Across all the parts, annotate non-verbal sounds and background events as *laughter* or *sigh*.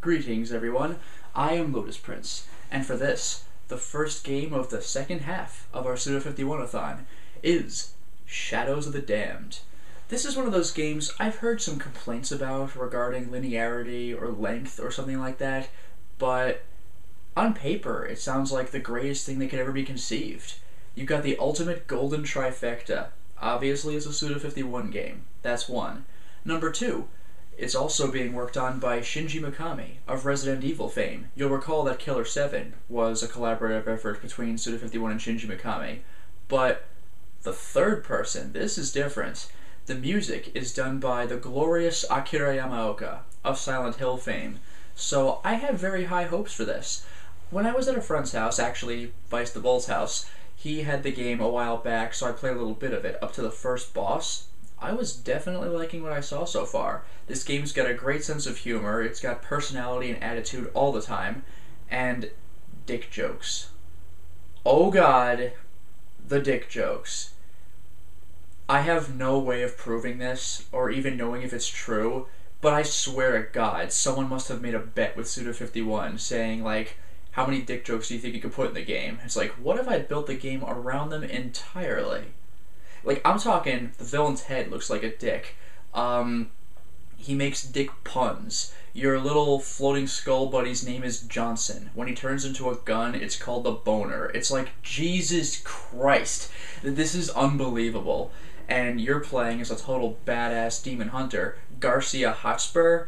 Greetings, everyone. I am Lotus Prince, and for this, the first game of the second half of our Suda 51-a-thon is Shadows of the Damned. This is one of those games I've heard some complaints about regarding linearity or length or something like that, but on paper, it sounds like the greatest thing that could ever be conceived. You've got the ultimate golden trifecta. Obviously, it's a Suda 51 game. That's one. Number two, it's also being worked on by Shinji Mikami of Resident Evil fame. You'll recall that Killer 7 was a collaborative effort between Suda51 and Shinji Mikami. But the third person, this is different. The music is done by the glorious Akira Yamaoka of Silent Hill fame. So I have very high hopes for this. When I was at a friend's house, actually Vice the Bull's house, he had the game a while back, so I played a little bit of it up to the first boss. I was definitely liking what I saw so far. This game's got a great sense of humor, it's got personality and attitude all the time, and dick jokes. Oh god, the dick jokes. I have no way of proving this, or even knowing if it's true, but I swear to God, someone must have made a bet with Suda51 saying, like, how many dick jokes do you think you could put in the game? It's like, what if I built the game around them entirely? Like I'm talking, the villain's head looks like a dick. Um, he makes dick puns. Your little floating skull buddy's name is Johnson. When he turns into a gun, it's called the boner. It's like Jesus Christ, this is unbelievable. And you're playing as a total badass demon hunter, Garcia Hotspur,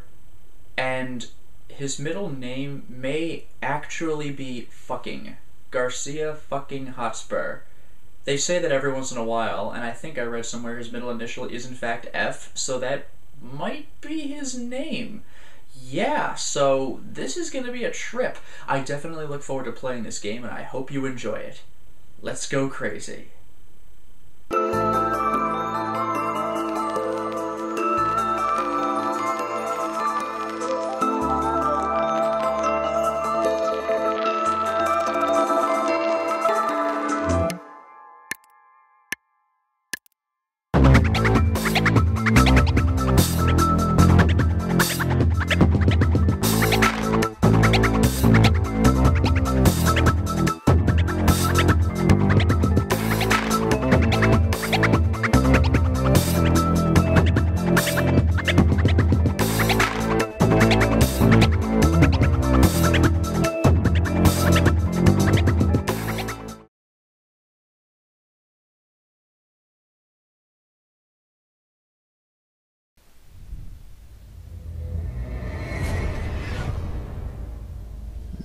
and his middle name may actually be fucking Garcia fucking Hotspur. They say that every once in a while, and I think I read somewhere his middle initial is in fact F, so that might be his name. Yeah, so this is going to be a trip. I definitely look forward to playing this game, and I hope you enjoy it. Let's go crazy.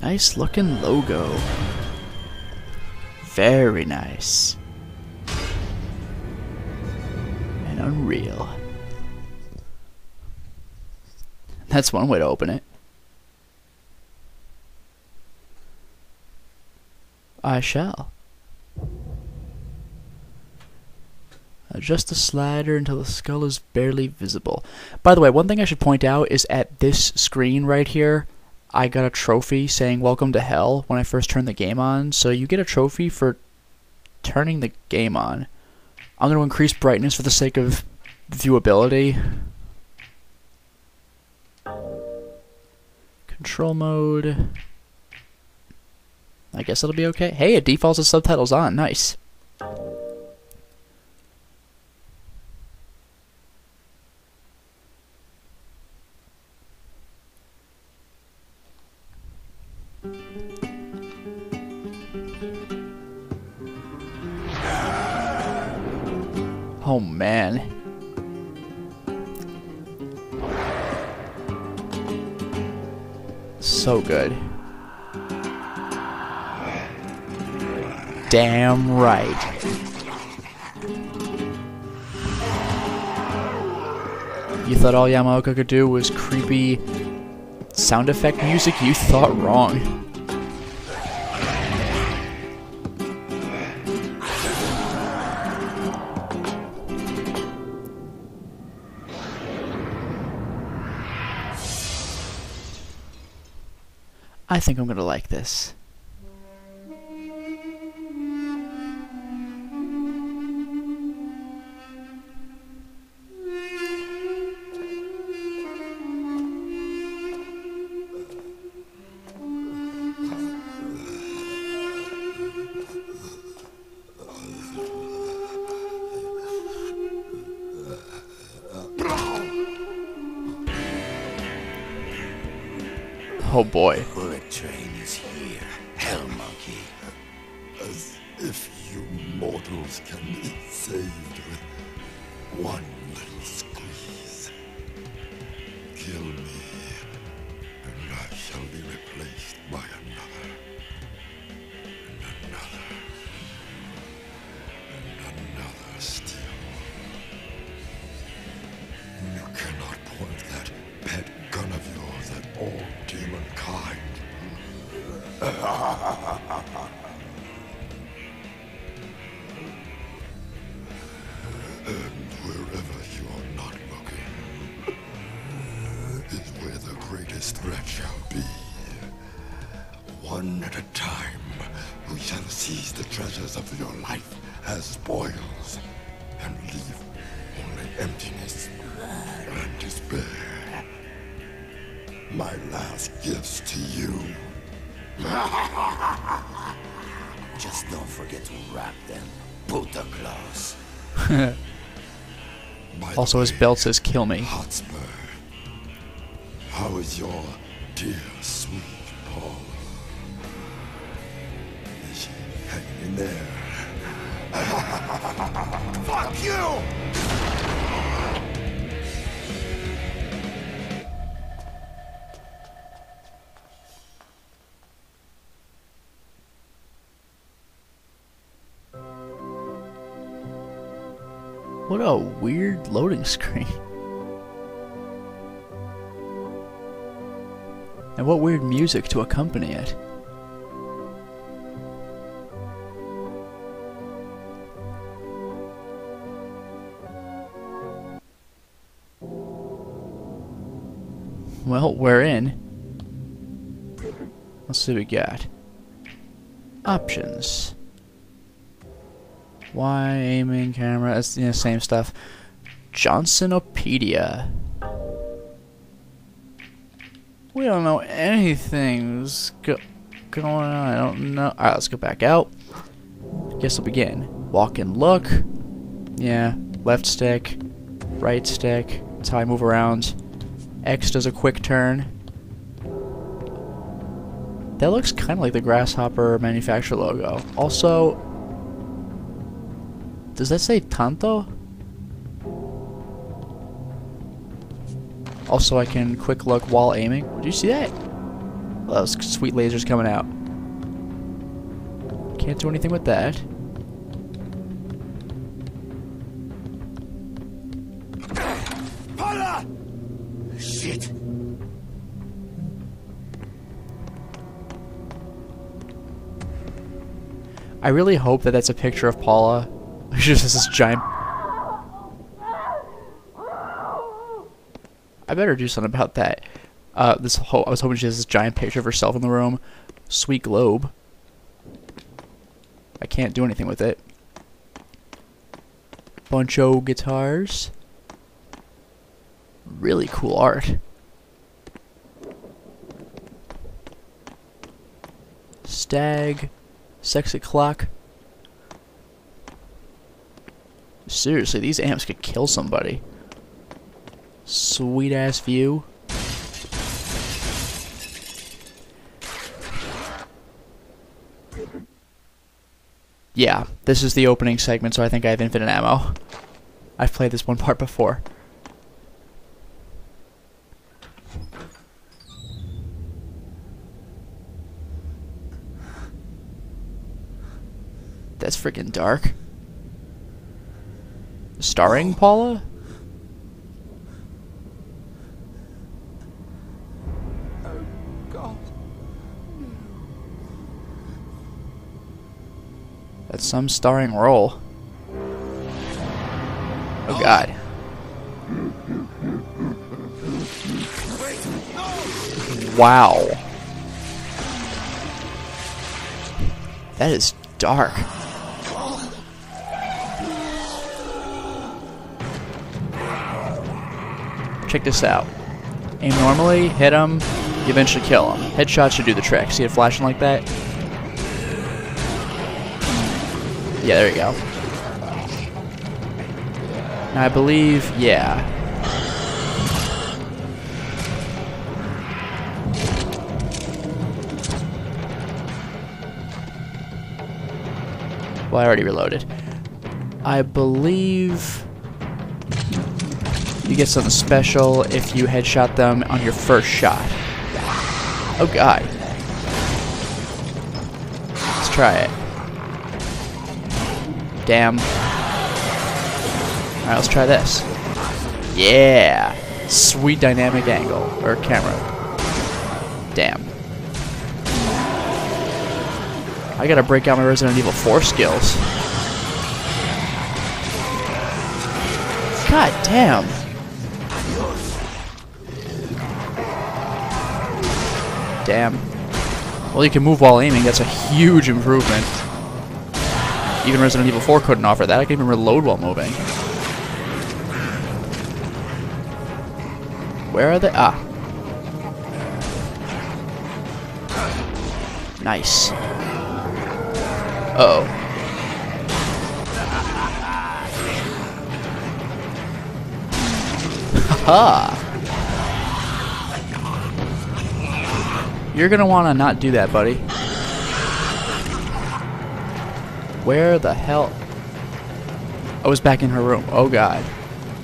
Nice looking logo. Very nice. And unreal. That's one way to open it. I shall. Adjust the slider until the skull is barely visible. By the way, one thing I should point out is at this screen right here, I got a trophy saying welcome to hell when I first turned the game on. So you get a trophy for turning the game on. I'm going to increase brightness for the sake of viewability. Control mode. I guess it'll be okay. Hey, it defaults the subtitles on. Nice. Oh man. So good. Damn right. You thought all Yamaoka could do was creepy sound effect music? You thought wrong. I think I'm going to like this. Oh boy. Train seize the treasures of your life as spoils and leave only emptiness and despair. My last gifts to you. *laughs* Just don't forget to wrap them. Claws. By the Also, his belt says "Kill me." Hotspur. How is your dear, sweet there? Fuck you! What a weird loading screen. And what weird music to accompany it. Well, we're in. Let's see what we got. Options. Y aiming camera, it's the same stuff. Johnsonopedia. We don't know anything's go- going on. I don't know. Alright, let's go back out. Guess we'll begin. Walk and look. Yeah, left stick, right stick. That's how I move around. X does a quick turn. That looks kind of like the Grasshopper manufacturer logo. Also, does that say Tanto? Also, I can quick look while aiming. Did you see that? Those sweet lasers coming out. Can't do anything with that. I really hope that that's a picture of Paula. *laughs* It's just this giant. I better do something about that. Uh, this whole, I was hoping she has this giant picture of herself in the room. Sweet globe. I can't do anything with it. Bunch of guitars. Really cool art. Stag. Sexy clock. Seriously, these amps could kill somebody. Sweet ass view. Yeah, this is the opening segment, so I think I have infinite ammo. I've played this one part before. That's freaking dark. Starring Paula? God. That's some starring role. Oh god. Wow. That is dark. Check this out. Aim normally, hit him, you eventually kill him. Headshot should do the trick. See it flashing like that? Yeah, there you go. I believe, yeah. Well, I already reloaded. I believe you get something special if you headshot them on your first shot. Oh god. Let's try it. Damn. Alright, let's try this. Yeah! Sweet dynamic angle. Or camera. Damn. I gotta break out my Resident Evil 4 skills. God damn. Damn. Well, you can move while aiming. That's a huge improvement. Even Resident Evil 4 couldn't offer that. I can even reload while moving. Where are they? Ah. Nice. Uh oh. *laughs* Haha. You're gonna wanna not do that, buddy. Where the hell? I was back in her room. Oh god.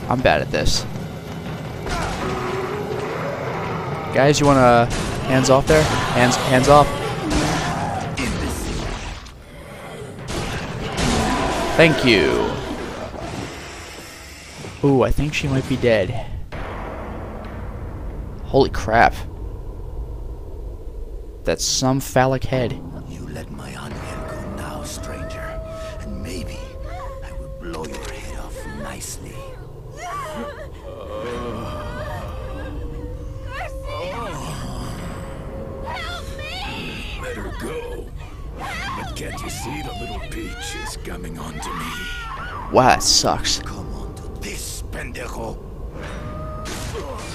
I'm bad at this. Guys, you wanna hands off there? Hands hands off. Thank you. Ooh, I think she might be dead. Holy crap. That's some phallic head. You let my angel go now, stranger. And maybe I will blow your head off nicely. Let her go. But can't you see the little peach is coming on to me? Wow, that sucks. Come on to this, pendejo. *laughs*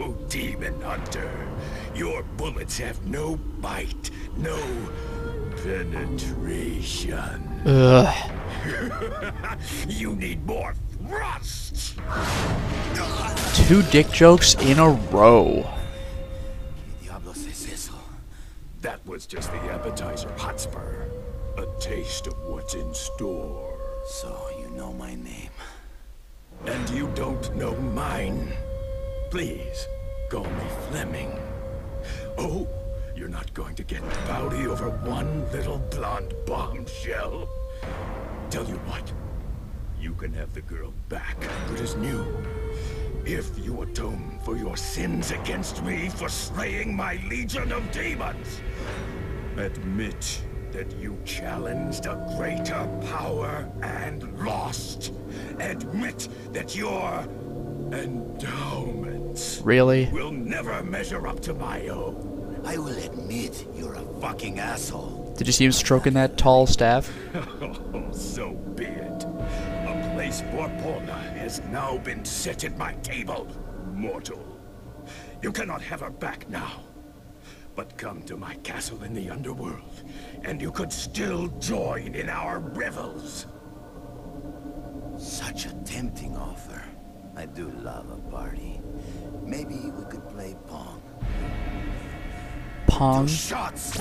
Oh, demon hunter. Your bullets have no bite, no penetration. Ugh. *laughs* You need more thrust. Two dick jokes in a row. Diablos es eso? That was just the appetizer, Hotspur. A taste of what's in store. So you know my name. And you don't know mine. Please, call me Fleming. Oh, you're not going to get bowdy over one little blonde bombshell. Tell you what, you can have the girl back, good as new. If you atone for your sins against me for slaying my legion of demons. Admit that you challenged a greater power and lost. Admit that your endowments Really? will never measure up to my own. I will admit you're a fucking asshole. Did you see him stroking that tall staff? Oh, *laughs* so be it. A place for Paula has now been set at my table, mortal. You cannot have her back now. But come to my castle in the underworld, and you could still join in our revels. Such a tempting offer. I do love a party. Maybe we could play Pong. Pong. Shots!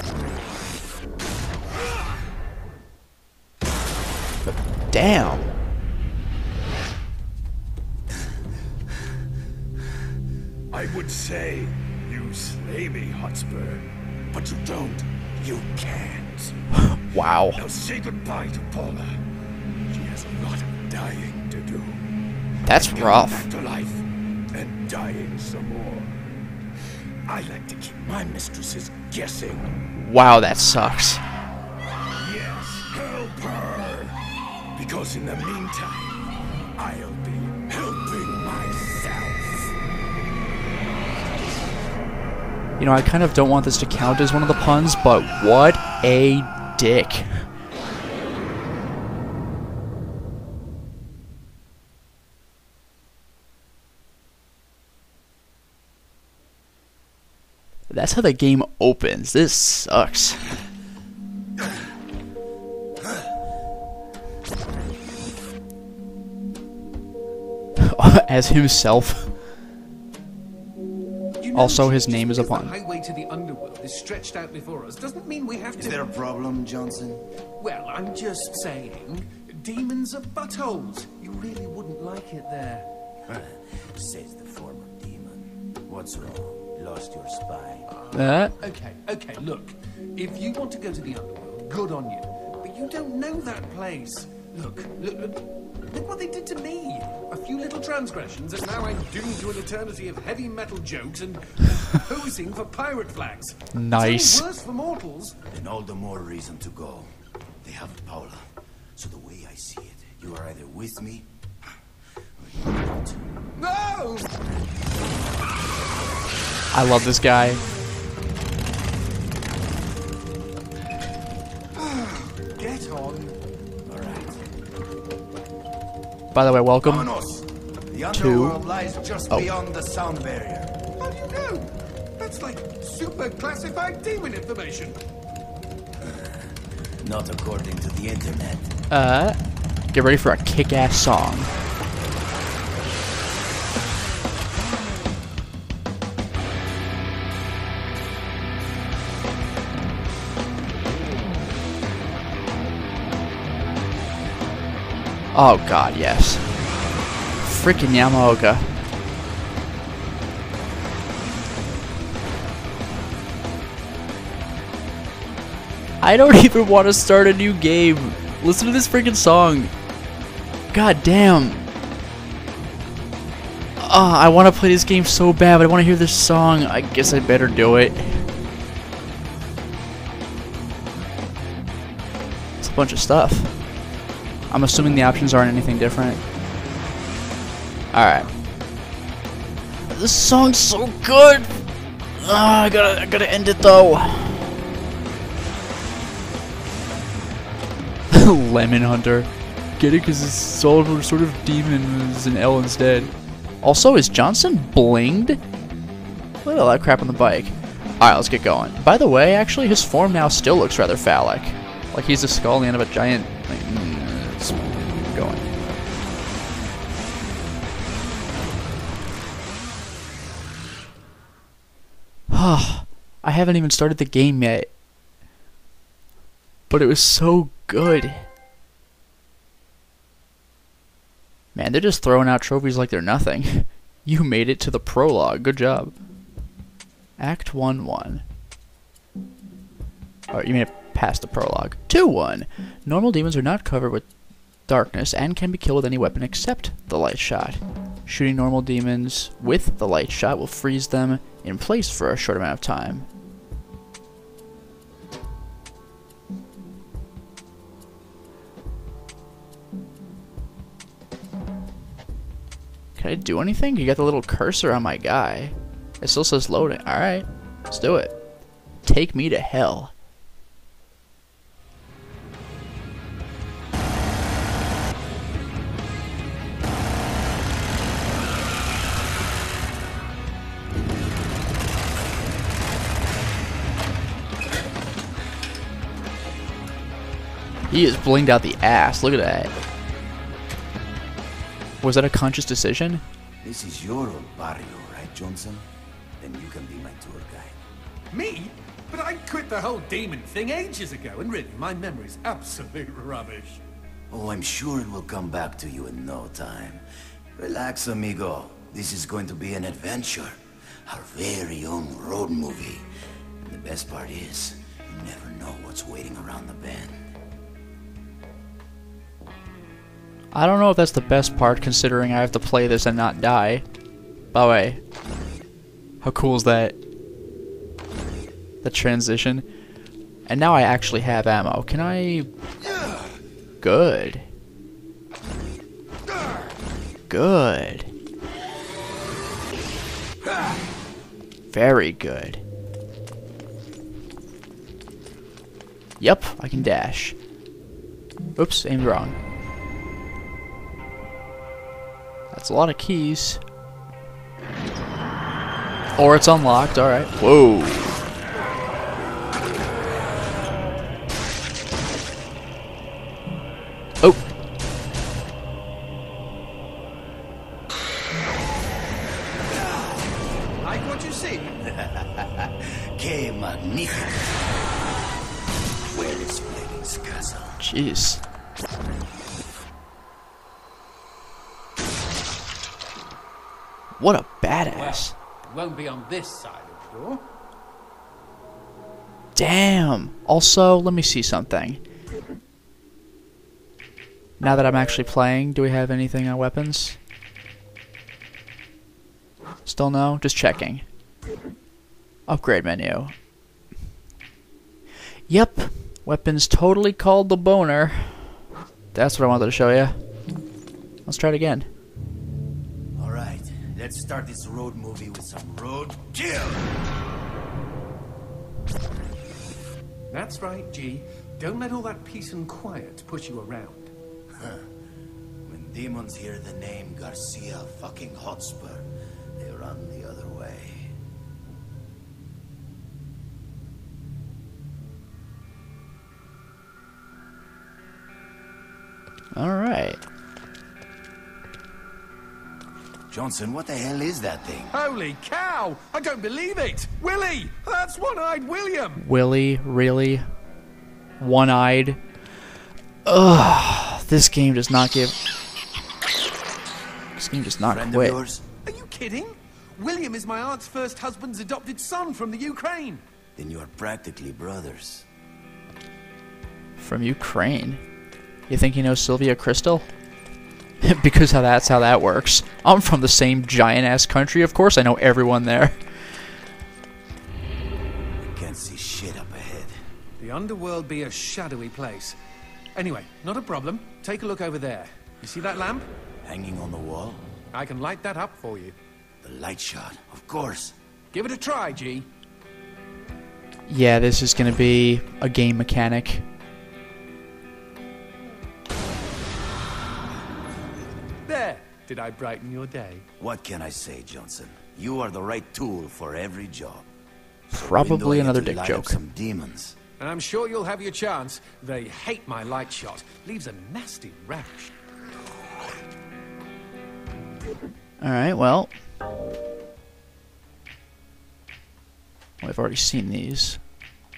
Damn. I would say you slay me, Hotspur, but you don't. You can't. *laughs* Wow. Now say goodbye to Paula. She has a lot of dying to do. That's Coming rough. Back to life and dying some more. I like to keep my mistresses guessing. Wow, that sucks. Yes, help her. Because in the meantime, I'll be helping myself. You know, I kind of don't want this to count as one of the puns, but what a dick. That's how the game opens. This sucks. *laughs* As himself. You know, Also, his name is a because pun. The highway to the underworld is stretched out before us doesn't mean we have Is to. there a problem, Johnson? Well, I'm just saying, demons are buttholes. You really wouldn't like it there. *laughs* Says the former demon. What's wrong? Lost your spine? Uh, Okay, okay, look. If you want to go to the underworld, good on you. But you don't know that place. Look, look, look, look what they did to me. A few little transgressions, and now I'm doomed to an eternity of heavy metal jokes and posing for pirate flags. Nice. It's worse for mortals. Then all the more reason to go. They have Paula. So the way I see it, you are either with me or you're not. No! I love this guy. By the way, welcome. Vámonos. The underworld lies just Oh. beyond the sound barrier. How do you know? That's like super classified demon information. Not according to the internet. Uh, get ready for a kick-ass song. Oh god, yes. Freaking Yamaoka. I don't *laughs* even want to start a new game. Listen to this freaking song. God damn. Oh, I want to play this game so bad, but I want to hear this song. I guess I better do it. It's a bunch of stuff. I'm assuming the options aren't anything different. Alright. This song's so good! Ah, I gotta, I gotta end it though. *laughs* Lemon Hunter. Get it? Because it's all sort of demon is an L instead. Also, is Johnson blinged? Look at all that crap on the bike. Alright, let's get going. By the way, actually, his form now still looks rather phallic. Like he's a skull the end of a giant... Like, I haven't even started the game yet. But it was so good. Man, they're just throwing out trophies like they're nothing. *laughs* you made it to the prologue. Good job. Act 1 1. Oh, you made it past the prologue. 2 1. Normal demons are not covered with darkness and can be killed with any weapon except the light shot. Shooting normal demons with the light shot will freeze them in place for a short amount of time. Can I do anything? You got the little cursor on my guy. It still says loading. Alright, let's do it. Take me to hell. He is blinged out the ass. Look at that. Was that a conscious decision? This is your old barrio, right, Johnson? Then you can be my tour guide. Me? But I quit the whole demon thing ages ago, and really, my memory's absolute rubbish. Oh, I'm sure it will come back to you in no time. Relax, amigo. This is going to be an adventure. Our very own road movie. And the best part is, you never know what's waiting around the bend. I don't know if that's the best part considering I have to play this and not die. By the way, how cool is that? The transition. And now I actually have ammo. Can I... Good. Good. Very good. Yep, I can dash. Oops, aimed wrong. That's a lot of keys. Or it's unlocked, alright. Whoa. Oh. Like what you see? *laughs* Que magnifico! Where is Fleming's castle? Jeez. What a badass. Won't be on this side of the door. Damn. Also, let me see something. Now that I'm actually playing, do we have anything on weapons? Still no? Just checking. Upgrade menu. Yep. Weapons totally called the boner. That's what I wanted to show you. Let's try it again. All right, let's start this road movie with some road kill. That's right, G. Don't let all that peace and quiet push you around. When demons hear the name Garcia fucking Hotspur, they run the other way. Alright. Johnson, what the hell is that thing? Holy cow! I don't believe it! Willie! That's one-eyed William! Willie, really? One eyed? Ugh, this game does not give. This game does not Friend quit. of yours? Are you kidding? William is my aunt's first husband's adopted son from the Ukraine. Then you are practically brothers. From Ukraine. You think he knows Sylvia Crystal? *laughs* because how that's how that works. I'm from the same giant ass country, of course I know everyone there. Can't see shit up ahead. The underworld be a shadowy place. Anyway, not a problem. Take a look over there. You see that lamp? Hanging on the wall? I can light that up for you. The light shot, of course. Give it a try, G. Yeah, this is gonna be a game mechanic. Did I brighten your day? What can I say, Johnson? You are the right tool for every job. Probably another dick joke. Some demons. And I'm sure you'll have your chance. They hate my light shot. Leaves a nasty rash. Alright, well. I've already seen these.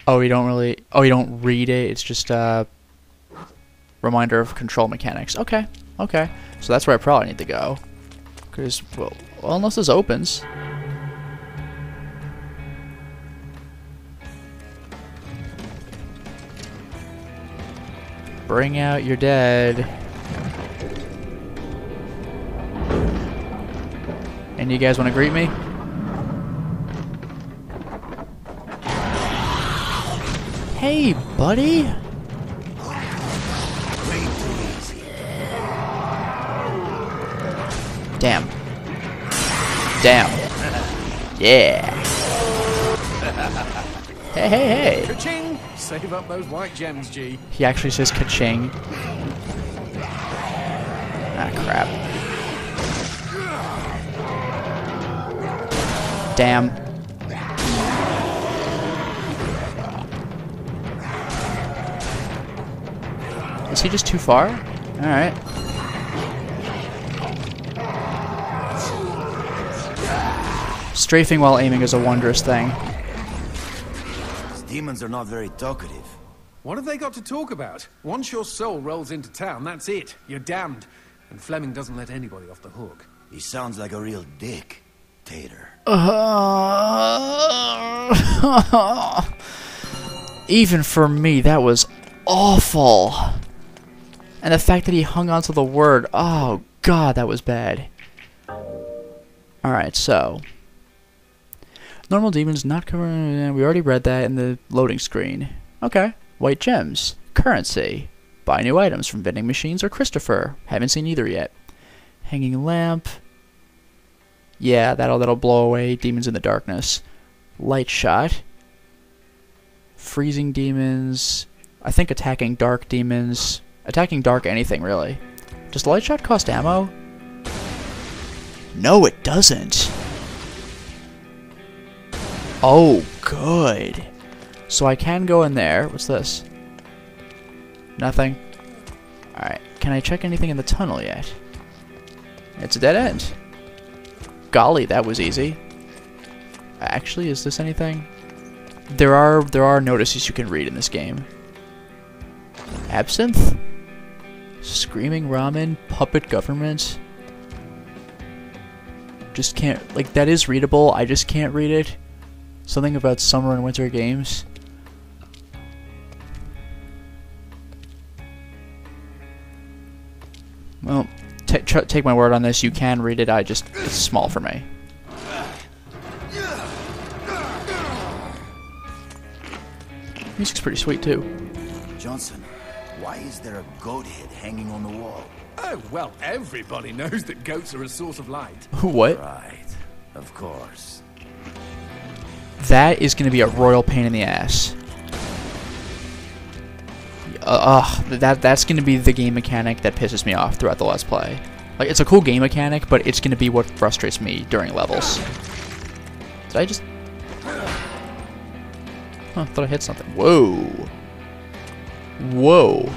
Oh, you don't really. Oh, you don't read it. It's just a reminder of control mechanics. Okay, okay. So that's where I probably need to go. Because, well, well, unless this opens. Bring out your dead. And you guys want to greet me? Hey, buddy. Damn. Yeah. Hey, hey, hey. Ka-ching! Save up those white gems, G. He actually says ka-ching. Ah, crap. Damn. Is he just too far? Alright. Strafing while aiming is a wondrous thing. These demons are not very talkative. What have they got to talk about? Once your soul rolls into town, that's it. You're damned. And Fleming doesn't let anybody off the hook. He sounds like a real dick. Tater. *laughs* Even for me, that was awful. And the fact that he hung on to the word, oh god, that was bad. Alright, so. Normal demons not covered. We already read that in the loading screen. Okay. White gems. Currency. Buy new items from vending machines or Christopher. Haven't seen either yet. Hanging lamp. Yeah, that'll that'll blow away demons in the darkness. Light shot. Freezing demons. I think attacking dark demons. Attacking dark anything really. Does light shot cost ammo? No, it doesn't. Oh, good. So I can go in there. What's this? Nothing. Alright. Can I check anything in the tunnel yet? It's a dead end. Golly, that was easy. Actually, is this anything? There are there are notices you can read in this game. Absinthe? Screaming ramen? Puppet government? Just can't like that is readable, I just can't read it. Something about summer and winter games. Well, ta take my word on this. You can read it. I just it's small for me. Music's pretty sweet too. Johnson, why is there a goat head hanging on the wall? Oh, well, everybody knows that goats are a source of light. what? Right, of course. That is going to be a royal pain in the ass. Uh, ugh, that that's going to be the game mechanic that pisses me off throughout the let's play. Like it's a cool game mechanic, but it's going to be what frustrates me during levels. Did I just? Huh, thought I hit something. Whoa. Whoa.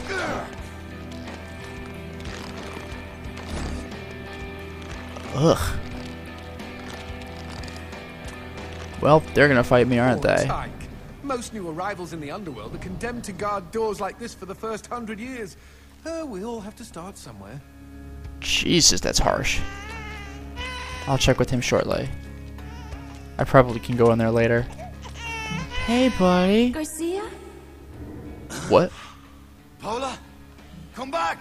Ugh. Well, they're gonna fight me, aren't they? Most new arrivals in the underworld are condemned to guard doors like this for the first hundred years. Oh, we all have to start somewhere. Jesus, that's harsh. I'll check with him shortly. I probably can go in there later. Hey, buddy. Garcia? What? Paula, come back!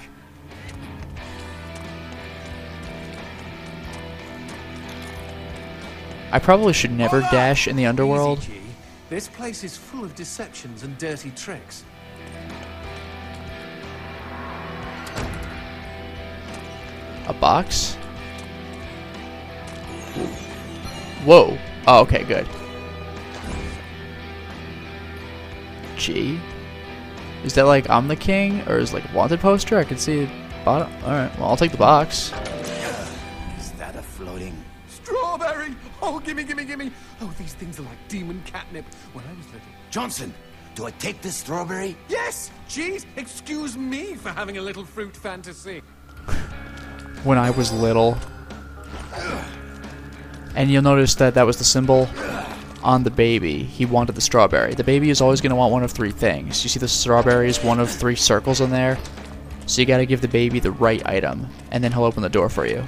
I probably should never dash in the underworld. Easy, This place is full of deceptions and dirty tricks. A box? Whoa. Oh, okay, good. G? Is that like I'm the king? Or is like a wanted poster? I can see bottom. Alright, well, I'll take the box. Oh, gimme, gimme, gimme! Oh, these things are like demon catnip when I was little. Johnson, do I take this strawberry? Yes! Jeez, excuse me for having a little fruit fantasy. when I was little. And you'll notice that that was the symbol on the baby. He wanted the strawberry. The baby is always going to want one of three things. You see the strawberry is one of three circles in there. So you got to give the baby the right item, and then he'll open the door for you.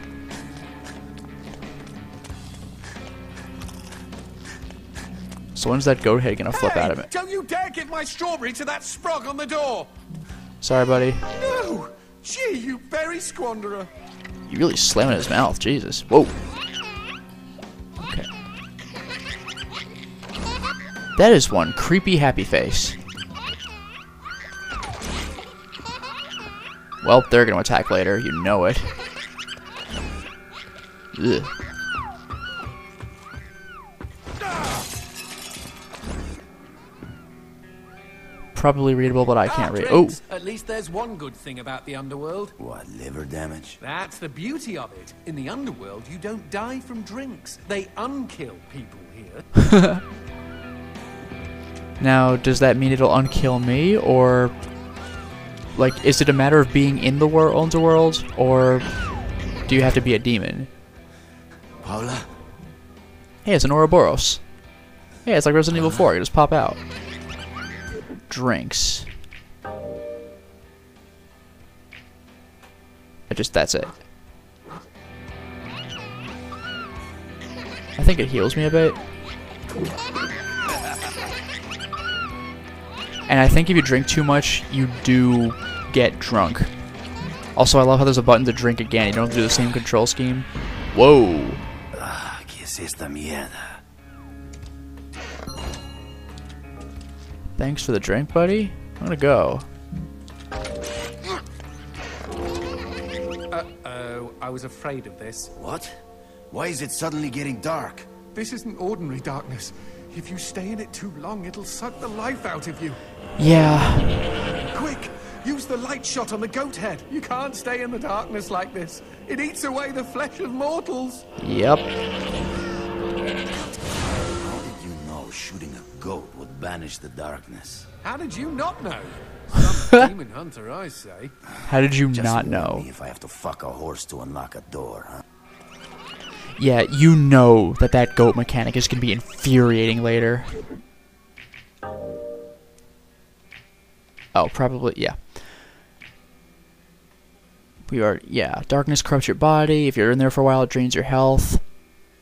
So when's that goat head going to flip hey, out of it? Don't you dare give my strawberry to that sprog on the door! Sorry, buddy. No! Gee, you berry squanderer! You really slamming his mouth. Jesus. Whoa. Okay. That is one creepy happy face. Well, they're gonna attack later. You know it. Ugh. Probably readable, but I can't read. Oh, At least there's one good thing about the underworld. What, liver damage? That's the beauty of it. In the underworld, you don't die from drinks. They unkill people here. *laughs* Now, does that mean it'll unkill me, or like, is it a matter of being in the wor- underworld, or do you have to be a demon? Paula? Hey, it's an Ouroboros. Hey, it's like Resident Evil 4. You just pop out. Drinks. I just that's it. I think it heals me a bit. And I think if you drink too much, you do get drunk. Also, I love how there's a button to drink again. You don't have to do the same control scheme. Whoa. Ah, ¿qué es esta mierda? Thanks for the drink, buddy. I'm gonna go. Uh-oh, I was afraid of this. What? Why is it suddenly getting dark? This isn't ordinary darkness. If you stay in it too long, it'll suck the life out of you. Yeah. Quick! Use the light shot on the goat head. You can't stay in the darkness like this. It eats away the flesh of mortals. Yep. How did you know shooting a goat would banish the darkness? How did you not know? *laughs* Some demon hunter, I say. How did you Just not warn know? me if I have to fuck a horse to unlock a door, huh? Yeah, you know that that goat mechanic is going to be infuriating later. Oh, probably, yeah. We are, yeah. Darkness corrupts your body. If you're in there for a while, it drains your health.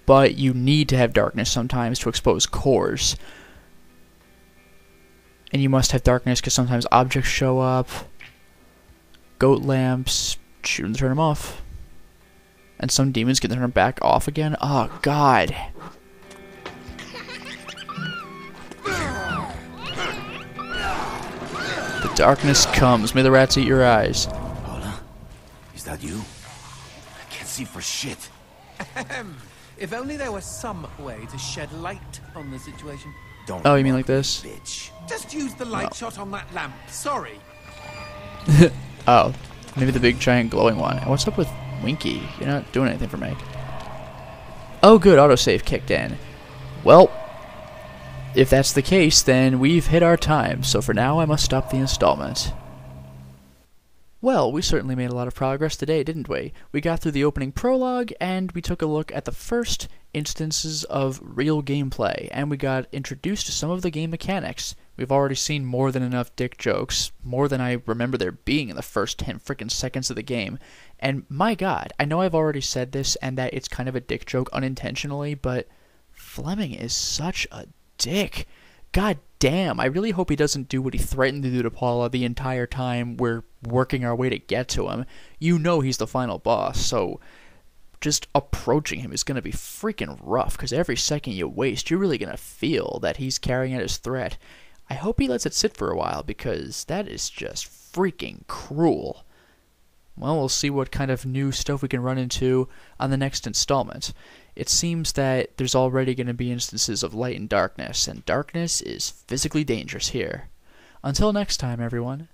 But you need to have darkness sometimes to expose cores. And you must have darkness because sometimes objects show up. Goat lamps, shoot them, turn them off. And some demons can turn them back off again. Oh, God. The darkness comes. May the rats eat your eyes. Paula? Is that you? I can't see for shit. If only there was some way to shed light on the situation. Don't Oh, you mean like this? Bitch. Just use the light shot on that lamp. Sorry. *laughs* Oh, maybe the big giant glowing one. What's up with Winky? You're not doing anything for me. Oh, good, autosave kicked in. Well, if that's the case, then we've hit our time, so for now I must stop the installment. Well, we certainly made a lot of progress today, didn't we? We got through the opening prologue, and we took a look at the first instances of real gameplay, and we got introduced to some of the game mechanics. We've already seen more than enough dick jokes, more than I remember there being in the first 10 freaking seconds of the game. And my god, I know I've already said this and that it's kind of a dick joke unintentionally, but Fleming is such a dick. God damn, I really hope he doesn't do what he threatened to do to Paula the entire time we're working our way to get to him. You know he's the final boss, so just approaching him is going to be freaking rough because every second you waste, you're really going to feel that he's carrying out his threat. I hope he lets it sit for a while because that is just freaking cruel. Well, we'll see what kind of new stuff we can run into on the next installment. It seems that there's already going to be instances of light and darkness, and darkness is physically dangerous here. Until next time, everyone,